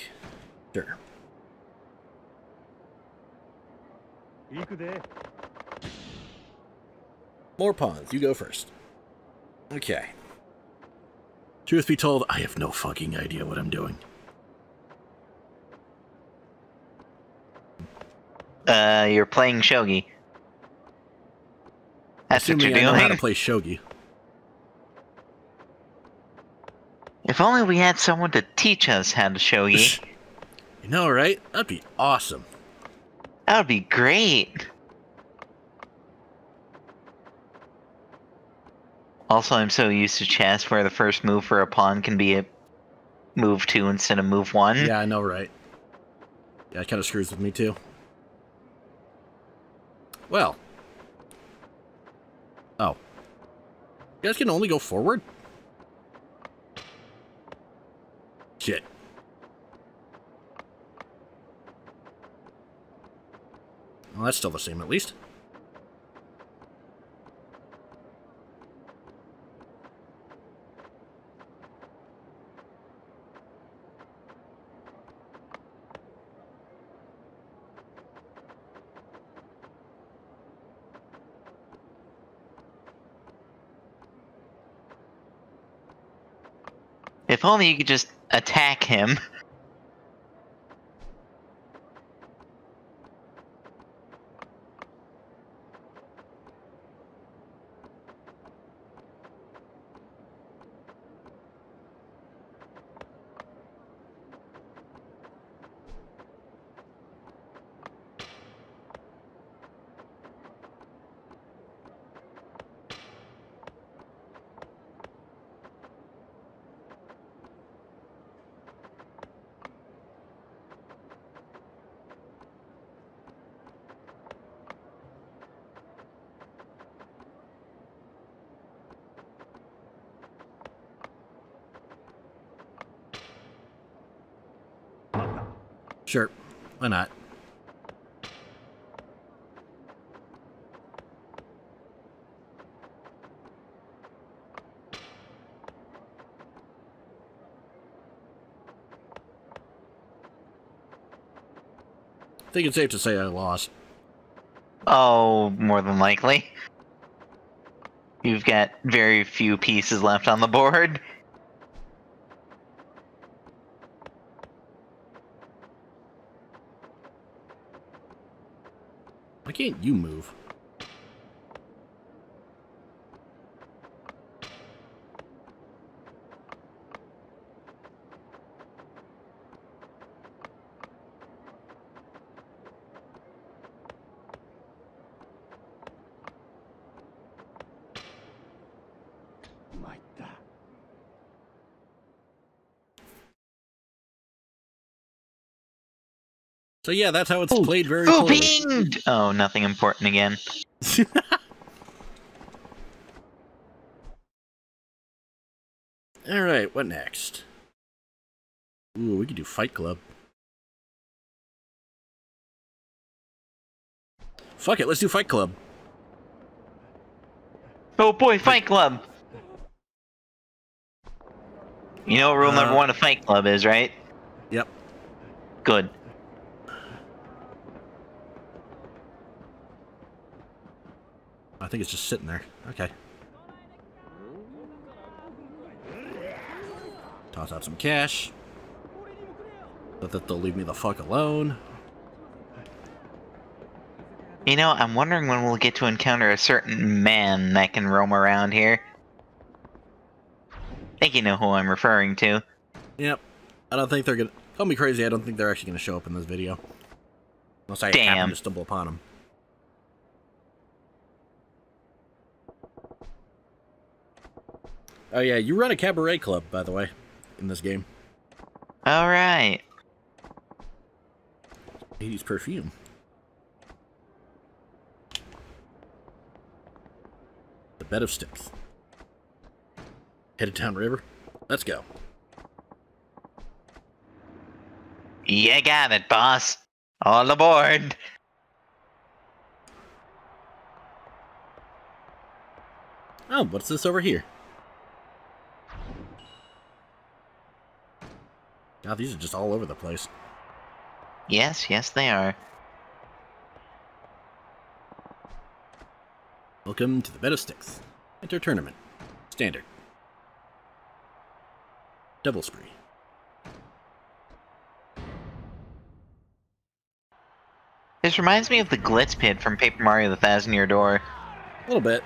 Sure. More pawns. You go first. Okay. Truth be told, I have no fucking idea what I'm doing. Uh, you're playing shogi. That's Assuming what I you're know how to play shogi. If only we had someone to teach us how to shogi. You know, right? That'd be awesome. that would be great. Also, I'm so used to chess where the first move for a pawn can be a move two instead of move one. Yeah, I know, right? Yeah, it kind of screws with me too. Well. Oh. You guys can only go forward? Shit. Well, that's still the same, at least. If only you could just attack him. Sure. Why not? I think it's safe to say I lost. Oh, more than likely. You've got very few pieces left on the board. Can't you move? So yeah, that's how it's played very poorly. pinged? Oh, nothing important again. All right, what next? Ooh, we could do Fight Club. Fuck it, let's do Fight Club. Oh boy, Fight Club! You know what rule number Uh, one of Fight Club is, right? Yep. Good. Think it's just sitting there. Okay. Toss out some cash. But that they'll leave me the fuck alone. You know, I'm wondering when we'll get to encounter a certain man that can roam around here. I think you know who I'm referring to. Yep. I don't think they're gonna. Call me crazy. I don't think they're actually gonna show up in this video. Unless I happen Damn. to stumble upon them. Oh yeah, you run a cabaret club, by the way, in this game. Alright. 80s perfume. The Bed of Styx. Headed down river. Let's go. You got it, boss. All aboard. Oh, what's this over here? God, these are just all over the place. Yes, yes, they are. Welcome to the Bed of Styx. Enter tournament. Standard. Double spree. This reminds me of the Glitz Pit from Paper Mario The Thousand Year Door. A little bit.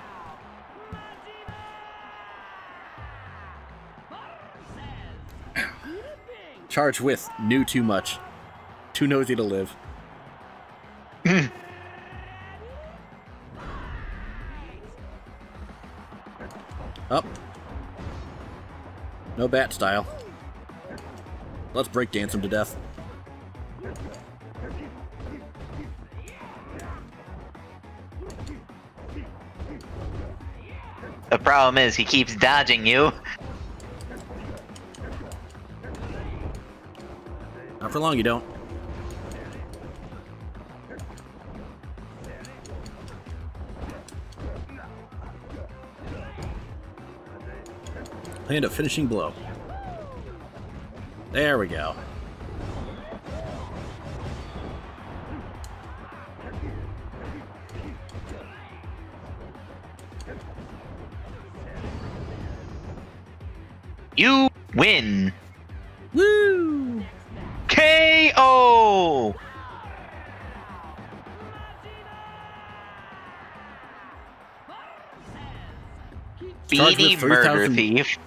Charge with knew too much. Too nosy to live. Up. No bat style. Let's break dance him to death. The problem is he keeps dodging you. For long, you don't. Land a finishing blow. There we go. With murder 3,000 thief.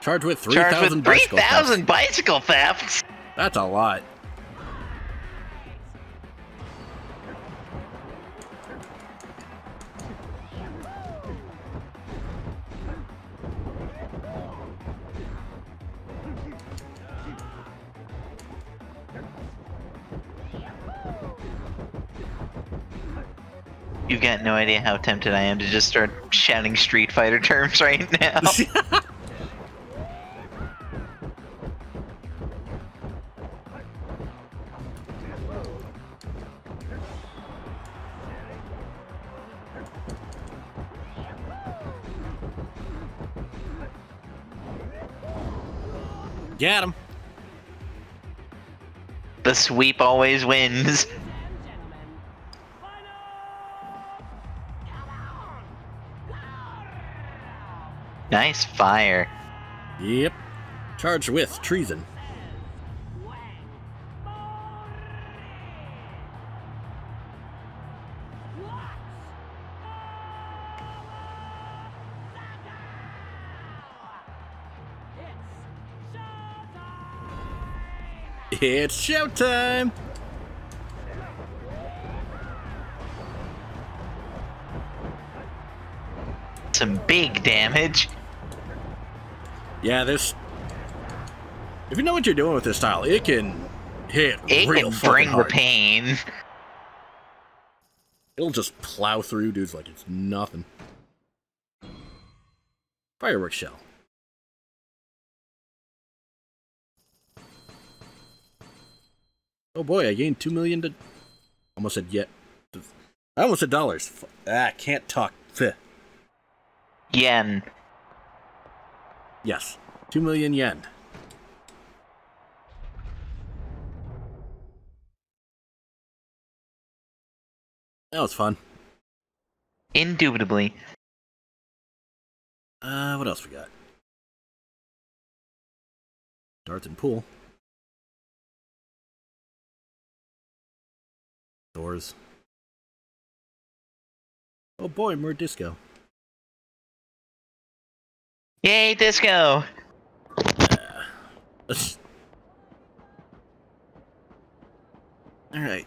Charged with Charged 3,000 with bicycle thefts. 3,000 bicycle thefts. That's a lot. You've got no idea how tempted I am to just start shouting Street Fighter terms right now. Get him. the sweep always wins. Nice fire. Yep. Charged with treason. It's showtime! Some big damage. Yeah, this. If you know what you're doing with this style, it can hit It real can bring the hard. pain. It'll just plow through dudes like it's nothing. Fireworks shell. Oh boy, I gained two million to. Almost said yet. I almost said dollars. F- Ah, can't talk. Yen. Yes, two million yen. That was fun. Indubitably. Uh, what else we got? Darts and pool. Doors. Oh boy, more disco. Yay, disco! Alright.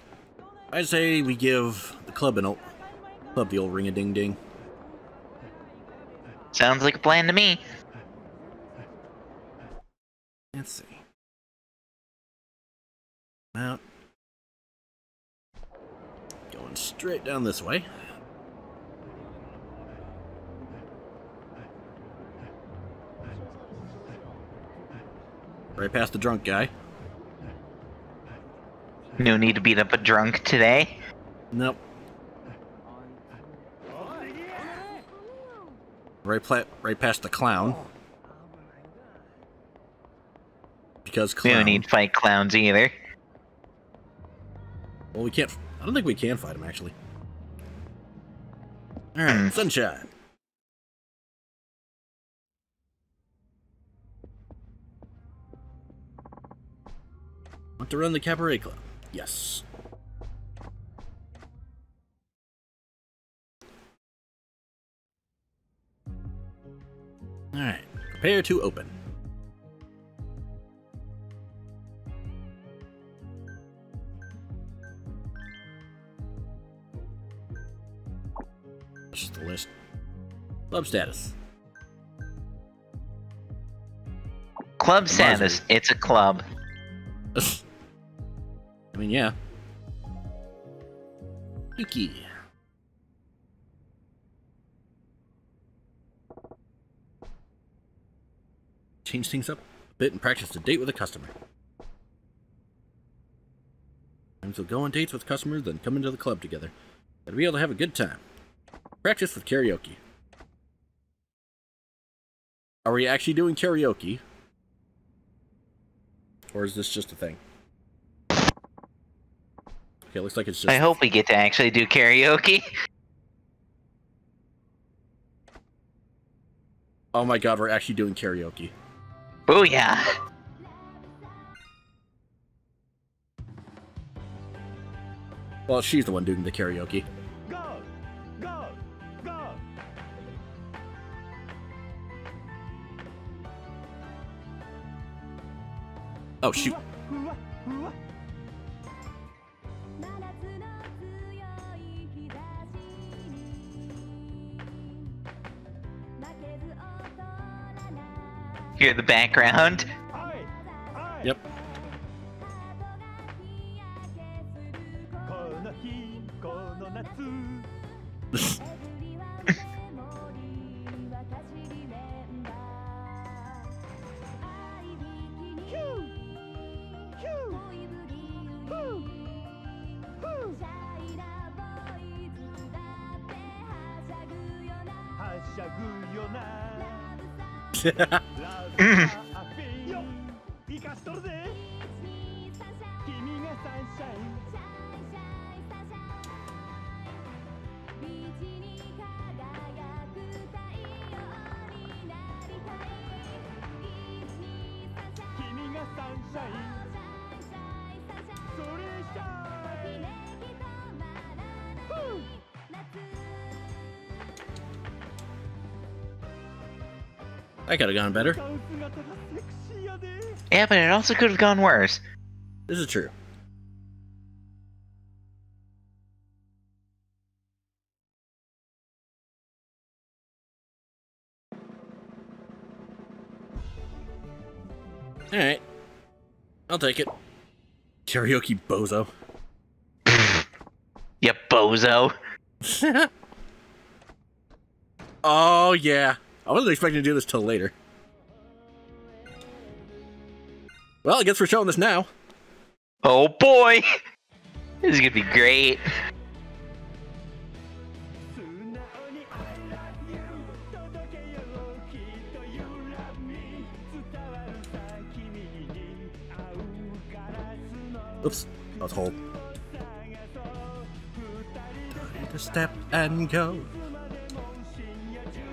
I say we give the club an old club the old ring a ding ding. Sounds like a plan to me. Let's see. Out. Going straight down this way. Right past the drunk guy. No need to beat up a drunk today. Nope. Right, right past the clown. Because We clown. don't need fight clowns either. Well, we can't. I don't think we can fight him actually. All right, Hmm. sunshine. Want to run the cabaret club? Yes. All right, prepare to open. Just the list. Club status. Club status. It's a club. Mean, yeah. Yuki. Change things up a bit and practice a date with a customer. Times we'll go on dates with customers, then come into the club together. Gotta be able to have a good time. Practice with karaoke. Are we actually doing karaoke? Or is this just a thing? Looks like it's just. I hope we get to actually do karaoke. Oh my god, we're actually doing karaoke. Oh yeah. Well, she's the one doing the karaoke. Go! Go! Go! Oh shoot. hear the background. Yep. yeah That could have gone better. Yeah, but it also could have gone worse. This is true. Alright. I'll take it. Karaoke bozo. Yep, bozo. oh, yeah. I wasn't expecting to do this till later. Well, I guess we're showing this now. Oh boy! This is gonna be great. Oops, that was hold. Step and go.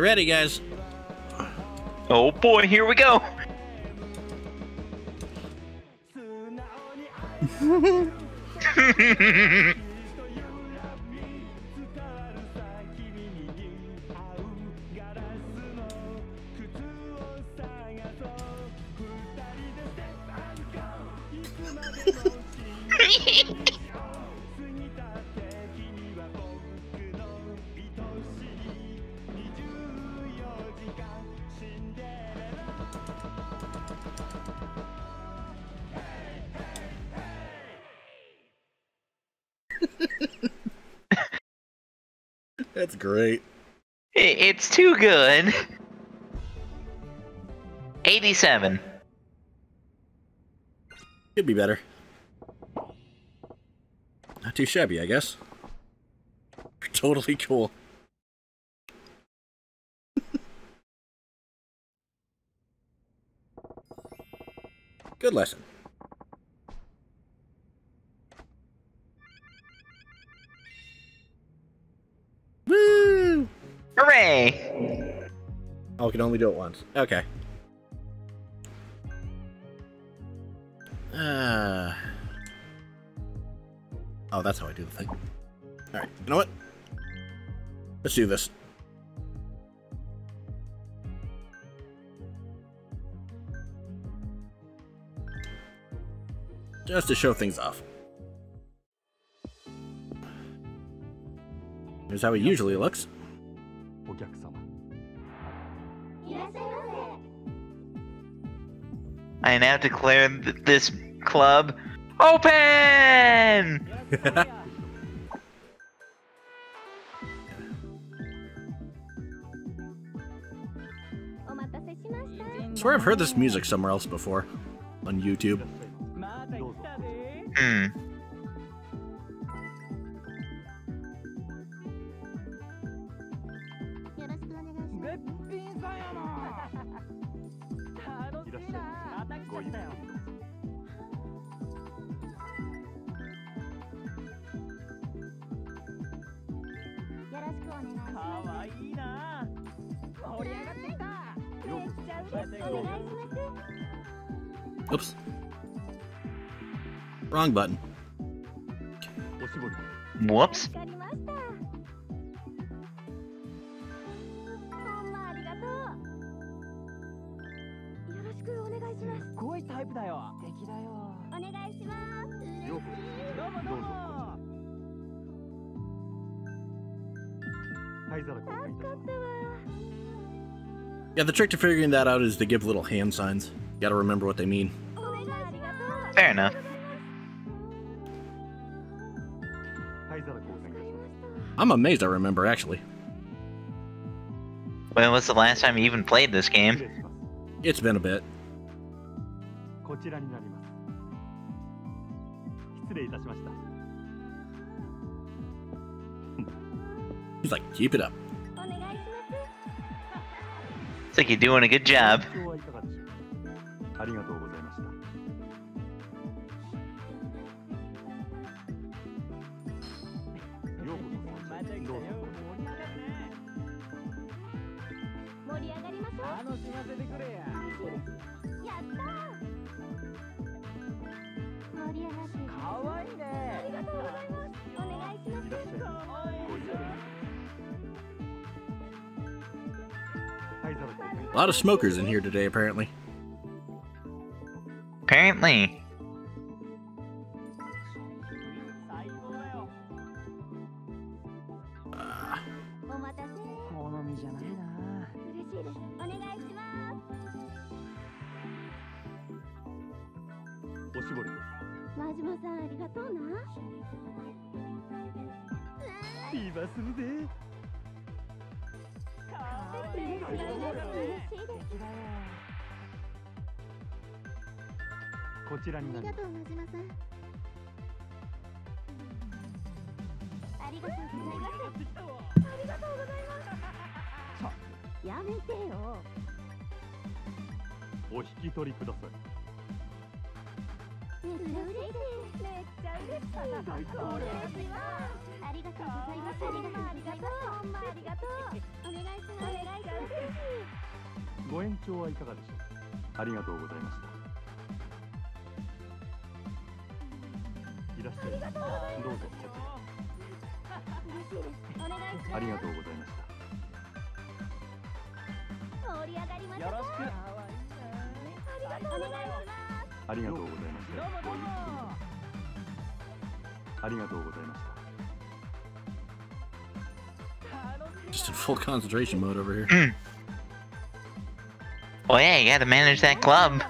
Get ready, guys. Oh boy, here we go. great. It's too good. 87. Could be better. Not too shabby, I guess. Totally cool. Good lesson. I Oh, we can only do it once. Okay. Uh... Oh, that's how I do the thing. Alright, you know what? Let's do this. Just to show things off. Here's how it usually looks. 客様いらっしゃいませ I now declare this club open! I swear I've heard this music somewhere else before on YouTube. Hmm. button. Whoops. Yeah, the trick to figuring that out is to give little hand signs. You gotta remember what they mean. Fair enough. I'm amazed I remember, actually. When was the last time you even played this game? It's been a bit. He's like, keep it up. It's like you're doing a good job. lot of smokers in here today, apparently. Apparently. ありがとうございました。盛り上がりましよろしく。ありがとうございます。ありがとうございました。どうもありがとうございました Just in full concentration mode over here. Hmm. oh yeah, you gotta manage that club.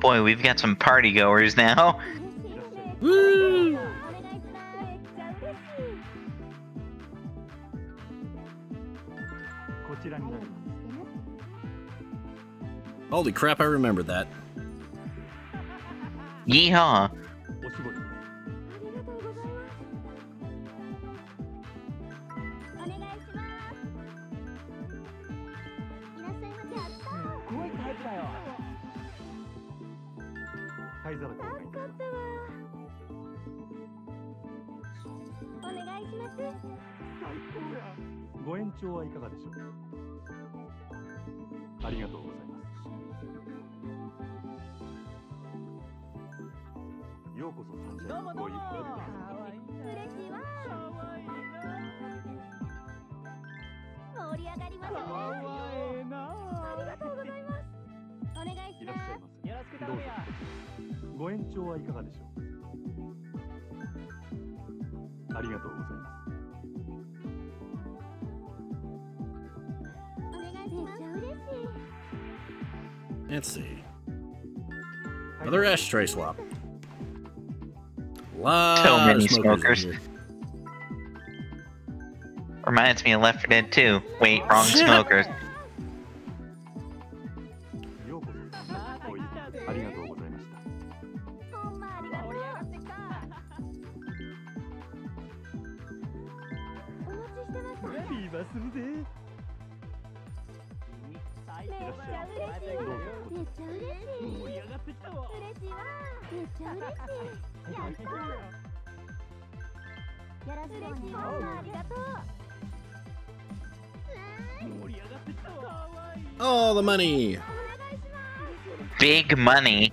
boy, we've got some party goers now. Woo! Holy crap, I remember that. Yeehaw! Another ashtray swap. Lot So many smokers. smokers. Reminds me of Left 4 Dead 2. Wait, wrong smokers. All the money. Big money.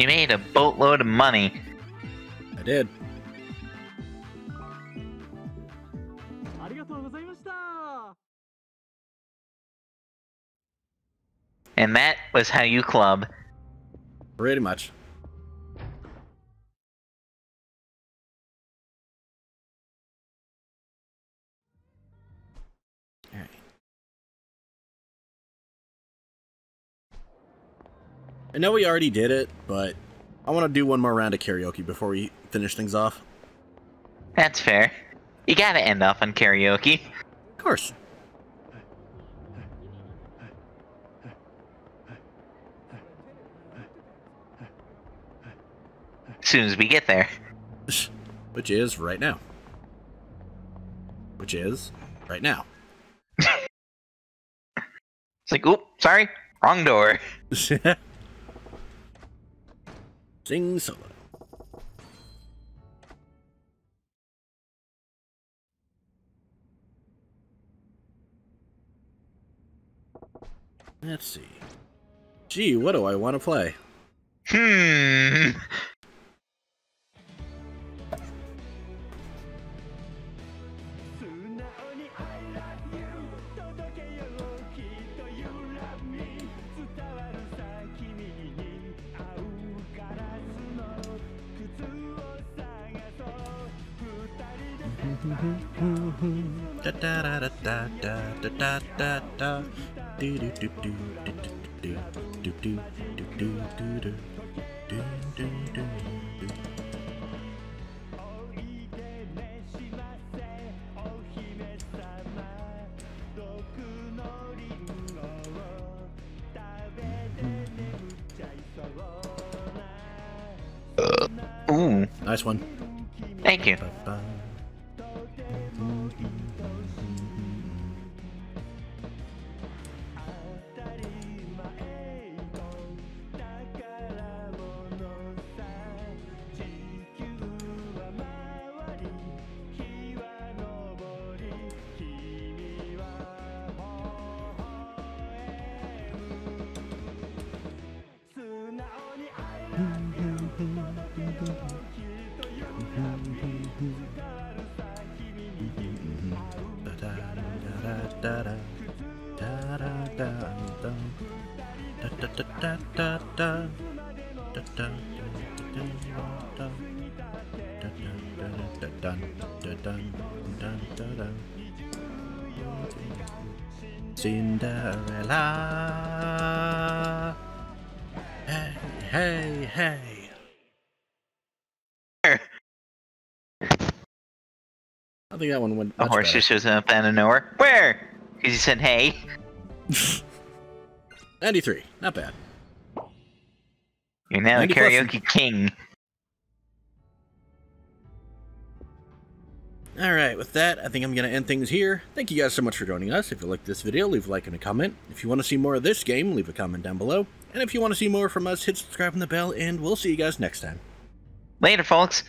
You made a boatload of money. I did. And that was how you club. Pretty much. I know we already did it, but I want to do one more round of karaoke before we finish things off. That's fair. You gotta end off on karaoke. Of course. As soon as we get there. Which is right now. Which is right now. It's like, oop, sorry, wrong door. Sing solo. Let's see. Gee, what do I want to play? Hmm. な Ooh, Nice one. thank you. Think that one went A horse better. just shows up out of nowhere. Where? Because you said hey. 93. Not bad. You're now the 90 plus. karaoke king. Alright, with that, I think I'm going to end things here. Thank you guys so much for joining us. If you liked this video, leave a like and a comment. If you want to see more of this game, leave a comment down below. And if you want to see more from us, hit subscribe and the bell, and we'll see you guys next time. Later, folks.